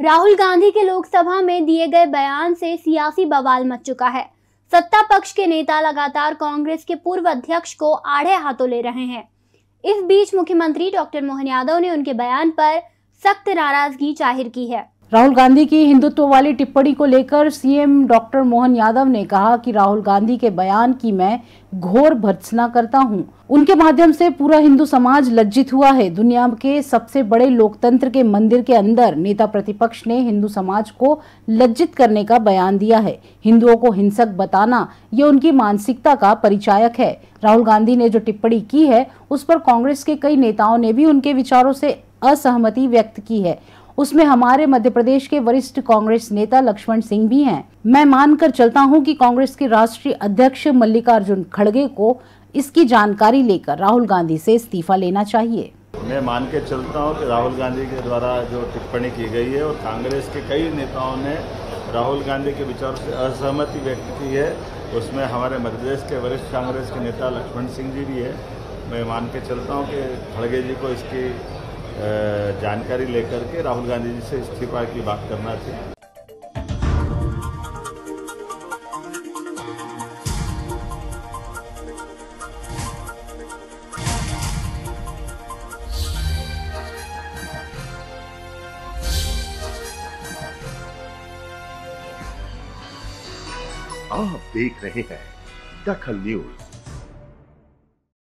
राहुल गांधी के लोकसभा में दिए गए बयान से सियासी बवाल मच चुका है। सत्ता पक्ष के नेता लगातार कांग्रेस के पूर्व अध्यक्ष को आड़े हाथों ले रहे हैं। इस बीच मुख्यमंत्री डॉक्टर मोहन यादव ने उनके बयान पर सख्त नाराज़गी ज़ाहिर की है। राहुल गांधी की हिंदुत्व वाली टिप्पणी को लेकर सीएम डॉक्टर मोहन यादव ने कहा कि राहुल गांधी के बयान की मैं घोर भर्त्सना करता हूँ। उनके माध्यम से पूरा हिंदू समाज लज्जित हुआ है। दुनिया के सबसे बड़े लोकतंत्र के मंदिर के अंदर नेता प्रतिपक्ष ने हिंदू समाज को लज्जित करने का बयान दिया है। हिंदुओं को हिंसक बताना, ये उनकी मानसिकता का परिचायक है। राहुल गांधी ने जो टिप्पणी की है, उस पर कांग्रेस के कई नेताओं ने भी उनके विचारों से असहमति व्यक्त की है। उसमें हमारे मध्य प्रदेश के वरिष्ठ कांग्रेस नेता लक्ष्मण सिंह भी हैं। मैं मानकर चलता हूँ कि कांग्रेस के राष्ट्रीय अध्यक्ष मल्लिकार्जुन खड़गे को इसकी जानकारी लेकर राहुल गांधी से इस्तीफा लेना चाहिए। मैं मान के चलता हूँ कि राहुल गांधी के द्वारा जो टिप्पणी की गई है और कांग्रेस के कई नेताओं ने राहुल गांधी के विचारों से असहमति व्यक्त की है, उसमें हमारे मध्य प्रदेश के वरिष्ठ कांग्रेस के नेता लक्ष्मण सिंह जी भी है। मैं मान के चलता हूँ कि खड़गे जी को इसकी जानकारी लेकर के राहुल गांधी जी से इस्तीफा की बात करना चाहिए आप देख रहे हैं दखल न्यूज़।